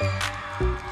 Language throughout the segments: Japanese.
Música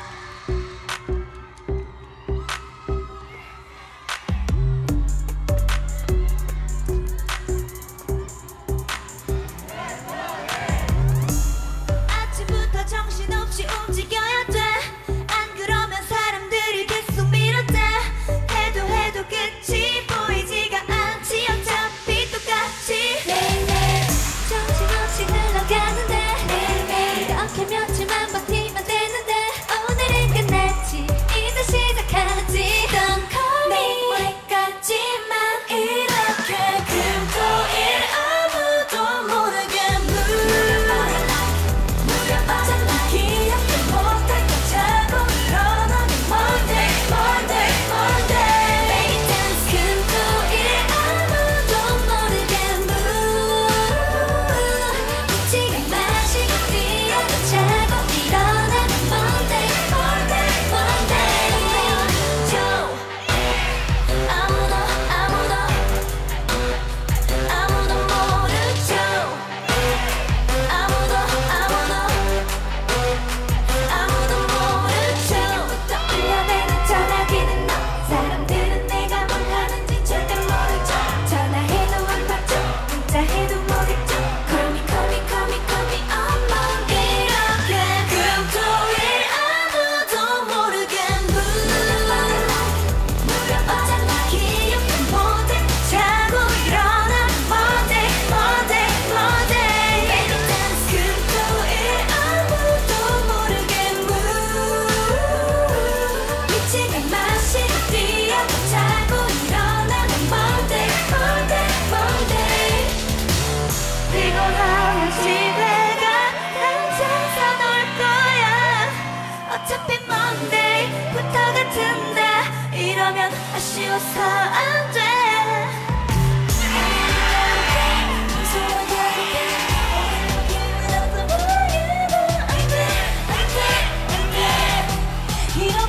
足を触って。広